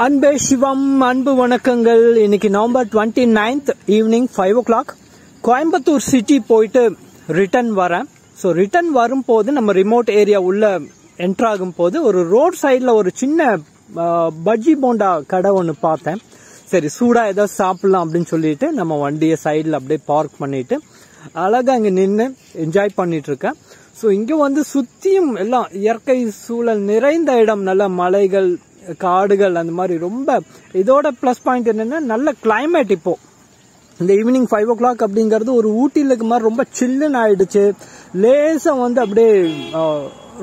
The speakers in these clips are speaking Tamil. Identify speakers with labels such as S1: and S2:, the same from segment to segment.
S1: அன்பே சிவம் அன்பு வணக்கங்கள். இன்னைக்கு November twenty ninth evening five o'clock Coimbatore city போயிட்டு ரிட்டர்ன் வரேன். ஸோ ரிட்டர்ன் வரும்போது நம்ம ரிமோட் ஏரியா உள்ள என்ட்ராகும் போது ஒரு ரோட் சைடில் ஒரு சின்ன பஜ்ஜி போண்டா கடை ஒன்று பார்த்தேன். சரி சூடாக ஏதாவது சாப்பிட்லாம் அப்படின்னு சொல்லிட்டு நம்ம வண்டியை சைடில் அப்படியே பார்க் பண்ணிட்டு அழகாக அங்கே நின்று என்ஜாய் பண்ணிட்டு இருக்கேன். ஸோ இங்கே வந்து சுற்றியும் எல்லாம் இயற்கை சூழல் நிறைந்த இடம். நல்ல மலைகள் காடுகள் அந்த மாதிரி ரொம்ப இதோட ப்ளஸ் பாயிண்ட் என்னென்னா நல்ல கிளைமேட் இப்போ. இந்த ஈவினிங் ஃபைவ் ஓ கிளாக் அப்படிங்கிறது ஒரு ஊட்டியில் இருக்க மாதிரி ரொம்ப சில்லுன்னு ஆயிடுச்சு. லேசாக வந்து அப்படியே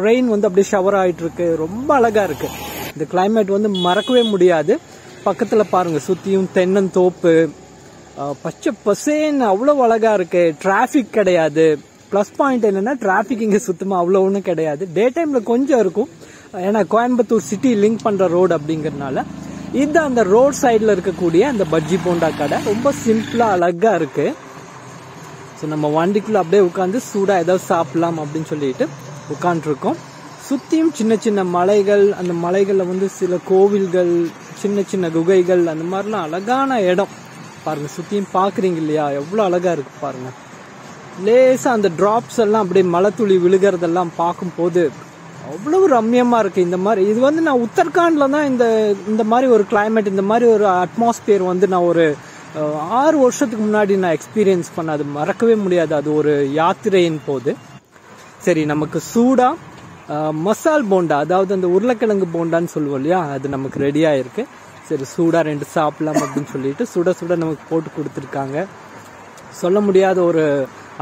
S1: ரெயின் வந்து அப்படியே ஷவர் ஆகிட்டுருக்கு ரொம்ப அழகாக இருக்கு. இந்த கிளைமேட் வந்து மறக்கவே முடியாது. பக்கத்தில் பாருங்கள் சுற்றியும் தென்னந்தோப்பு பச்சை பசேன்னு அவ்வளோ அழகாக இருக்கு. டிராஃபிக் கிடையாது. ப்ளஸ் பாயிண்ட் என்னென்னா டிராஃபிக் இங்கே சுத்தமாக அவ்வளோ ஒன்றும் கிடையாது. டே டைமில் கொஞ்சம் இருக்கும். ஏன்னா கோயம்புத்தூர் சிட்டி லிங்க் பண்ணுற ரோடு அப்படிங்கிறதுனால இது அந்த ரோட் சைடில் இருக்கக்கூடிய அந்த பஜ்ஜி போண்டா கடை ரொம்ப சிம்பிளாக அழகாக இருக்கு. ஸோ நம்ம வண்டிக்குள்ளே அப்படியே உட்காந்து சூடாக ஏதாவது சாப்பிடலாம் அப்படின்னு சொல்லிட்டு உட்காந்துருக்கோம் சுற்றியும் சின்ன சின்ன மலைகள் அந்த மலைகளில் வந்து சில கோவில்கள் சின்ன சின்ன குகைகள் அந்த மாதிரிலாம் அழகான இடம். பாருங்கள் சுற்றியும் பார்க்குறீங்க இல்லையா? எவ்வளோ அழகாக இருக்கு பாருங்கள் லேசாக அந்த ட்ராப்ஸ் எல்லாம் அப்படியே மழை துளி விழுகிறதெல்லாம் பார்க்கும்போது அவ்வளவு ரம்யமா இருக்கு இந்த மாதிரி. இது வந்து நான் உத்தரகாண்ட்ல தான் இந்த இந்த மாதிரி ஒரு கிளைமேட் இந்த மாதிரி ஒரு அட்மாஸ்பியர் வந்து நான் ஒரு ஆறு வருஷத்துக்கு முன்னாடி நான் எக்ஸ்பீரியன்ஸ் பண்ண அது மறக்கவே முடியாது. அது ஒரு யாத்திரையின் போது. சரி நமக்கு சூடா மசால் போண்டா அதாவது அந்த உருளைக்கிழங்கு போண்டான்னு சொல்லுவோம் இல்லையா? அது நமக்கு ரெடியாகிருக்கு சரி சூடா ரெண்டு சாப்பிடலாம் அப்படின்னு சொல்லிட்டு சுட சுட நமக்கு போட்டு கொடுத்துருக்காங்க. சொல்ல முடியாத ஒரு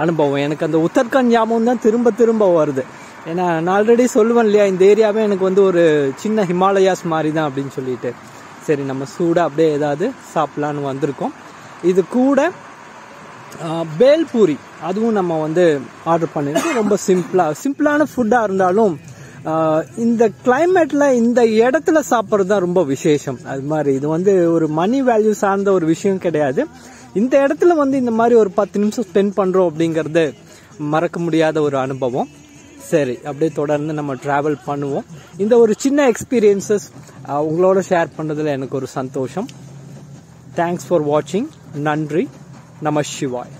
S1: அனுபவம். எனக்கு அந்த உத்தரகாண்ட் ஞாபகம் தான் திரும்ப திரும்ப வருது. ஏன்னா நான் ஆல்ரெடி சொல்லுவேன் இல்லையா இந்த ஏரியாவே எனக்கு வந்து ஒரு சின்ன ஹிமாலயாஸ் மாதிரி தான் அப்படின்னு சொல்லிட்டு. சரி நம்ம சூடாக அப்படியே ஏதாவது சாப்பிட்லான்னு வந்திருக்கோம். இது கூட பேல்பூரி அதுவும் நம்ம வந்து ஆர்டர் பண்ணிருக்கோம். ரொம்ப சிம்பிளாக சிம்பிளான ஃபுட்டாக இருந்தாலும் இந்த கிளைமேட்டில் இந்த இடத்துல சாப்பிட்றது தான் ரொம்ப விசேஷம். அது மாதிரி இது வந்து ஒரு மணி வேல்யூ சார்ந்த ஒரு விஷயம் கிடையாது. இந்த இடத்துல வந்து இந்த மாதிரி ஒரு பத்து நிமிஷம் ஸ்பெண்ட் பண்ணுறோம் அப்படிங்கிறது மறக்க முடியாத ஒரு அனுபவம். சரி அப்படியே தொடர்ந்து நம்ம டிராவல் பண்ணுவோம். இந்த ஒரு சின்ன எக்ஸ்பீரியன்சஸ் உங்களோட ஷேர் பண்ணதில் எனக்கு ஒரு சந்தோஷம். தேங்க்ஸ் ஃபார் வாட்சிங் நன்றி. நம சிவாய்.